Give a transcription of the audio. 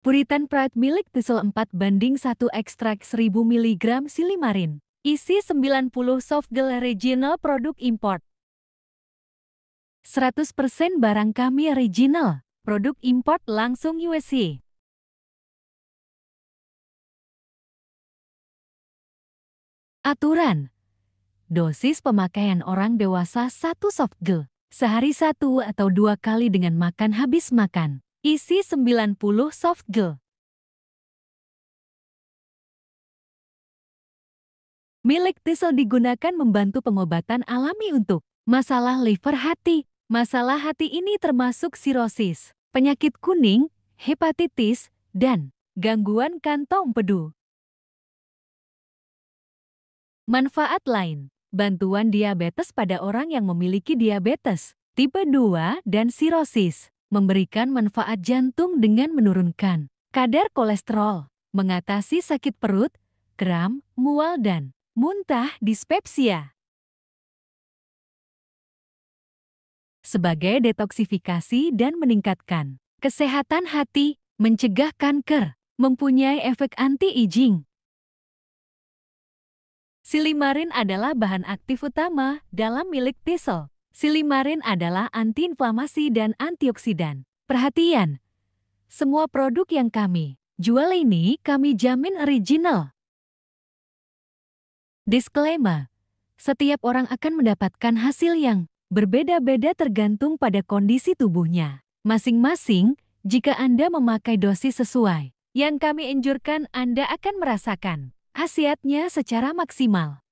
Puritan Pride milik Thistle 4 banding 1 ekstrak 1000 mg silimarin. Isi 90 soft gel original produk import. 100% barang kami original. Produk import langsung USA. Aturan Dosis pemakaian orang dewasa satu soft gel. Sehari satu atau dua kali dengan makan habis makan. Isi 90 soft gel. Milik Thistle digunakan membantu pengobatan alami untuk masalah liver hati. Masalah hati ini termasuk sirosis, penyakit kuning, hepatitis, dan gangguan kantong pedu. Manfaat lain, bantuan diabetes pada orang yang memiliki diabetes, tipe 2 dan sirosis memberikan manfaat jantung dengan menurunkan kadar kolesterol, mengatasi sakit perut, kram, mual dan muntah dispepsia. Sebagai detoksifikasi dan meningkatkan kesehatan hati, mencegah kanker, mempunyai efek anti-aging. Silimarin adalah bahan aktif utama dalam milik Thistle. Silimarin adalah antiinflamasi dan antioksidan. Perhatian, semua produk yang kami jual ini kami jamin original. Disclaimer, setiap orang akan mendapatkan hasil yang berbeda-beda tergantung pada kondisi tubuhnya. Masing-masing, jika Anda memakai dosis sesuai yang kami anjurkan, Anda akan merasakan khasiatnya secara maksimal.